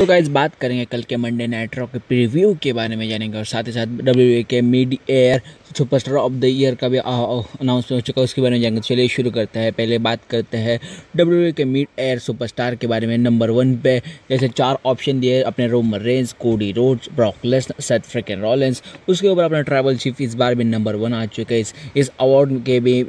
तो गाइज़ बात करेंगे कल के मंडे नाइट रॉ के प्रीव्यू के बारे में जानेंगे और साथ ही साथ डब्ल्यू के mid air superstar of the year का भी अनाउंसमेंट हो चुका है, उसके बारे में जानेंगे। चलिए शुरू करते हैं। पहले बात करते हैं डब्ल्यू के मिड एयर सुपरस्टार के बारे में। नंबर वन पे जैसे चार ऑप्शन दिए अपने Roman Reigns Cody Rhodes Brock Lesnar Seth Freakin Rollins उसके ऊपर अपना ट्रैवल चीफ इस बार भी नंबर वन आ चुका है। इस इस अवार्ड के भी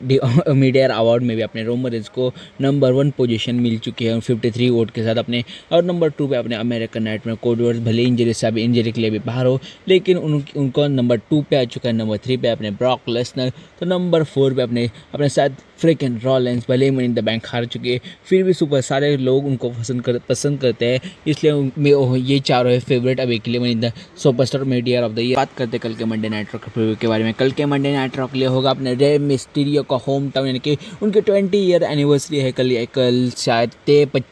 मिड एयर अवार्ड में भी अपने रोमर रेंज को नंबर वन पोजिशन मिल चुकी है। फिफ्टी थ्री वोट के साथ अपने, और नंबर टू पे अपने अमेरिकन नाइट में कोडवर्स भले इंजरी से अभी इंजरी के लिए भी बाहर हो लेकिन उन, उनको नंबर टू पे आ चुका है नंबर थ्री पे अपने ब्रॉक लेसनर तो नंबर फोर पे अपने अपने साथ फ्रिकन रॉलेंस भले मनी द बैंक हार चुके फिर भी सुपर सारे लोग उनको पसंद कर, पसंद करते हैं, इसलिए ये चारों है फेवरेट अभी के लिए money the superstar mid air of the year बात करते कल के मंडे नाइट रॉक के बारे में। कल के मंडे नाइट रॉक लिए होगा अपने रे मिस्टीरियो का होम टाउन यानी कि उनके ट्वेंटी ईयर एनिवर्सरी है कल कल शायद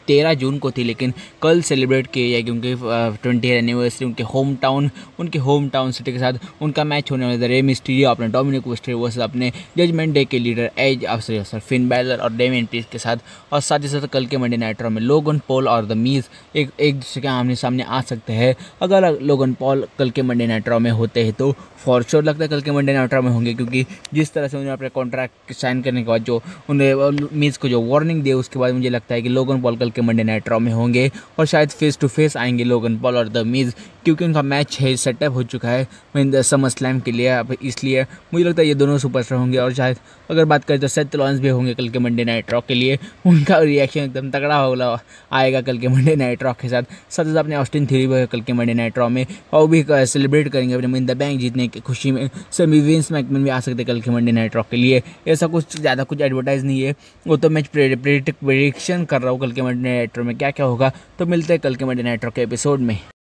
तेरह जून को थी, लेकिन कल सेलिब्रेट किए जाएगी उनके ट्वेंटी ईयर एनिवर्सरी उनके होम टाउन उनके होम टाउन सिटी के साथ उनका मैच होने वाला था रे मिस्टीरियो अपने डोमिनिक वेस्टर वर्सेस अपने जजमेंट डे के लीडर एज अफसर सर फिन बैलर और डेमियन पीस के साथ। और साथ ही साथ कल के मंडे नाइट में लोगन पॉल और द मीज एक एक दूसरे के आमने सामने आ सकते हैं। अगर लोगन पॉल कल के मंडे नाइट में होते हैं तो फॉर श्योर लगता है कल के मंडे नाइट में होंगे, क्योंकि जिस तरह से उन्हें अपने कॉन्ट्रैक्ट साइन करने के बाद जो उन्हें मीज को जो वार्निंग दिए उसके बाद मुझे लगता है कि लोगन पॉल कल के मंडे नाइट में होंगे, और शायद फेस टू फेस आएँगे लोगन पॉल और द मीज क्योंकि उनका मैच है सेटअप हो चुका है समर स्लैम के लिए, अब इसलिए मुझे लगता है ये दोनों सुपरस्टार होंगे और शायद अगर बात करें तो सेथ लॉन्स भी होंगे कल के मंडे नाइट रॉक के लिए। उनका रिएक्शन एकदम तगड़ा होगा, आएगा कल के मंडे नाइट रॉक के साथ। साथ साथ अपने ऑस्टिन थ्री भी कल के मंडे नाइट रॉक में, और भी सेलिब्रेट करेंगे अपने मिन बैंक जीतने की खुशी में। समी विंस मैकमैन भी आ सकते कल के मंडे नाइट रॉक के लिए। ऐसा कुछ ज़्यादा कुछ एडवर्टाइज नहीं है। वो तो मैं प्रेडिक्शन कर रहा हूँ कल के मंडे नाइट रॉक में। क्या क्या होगा तो मिलते हैं कल के मंडे नाइट रॉक के एपिसोड में।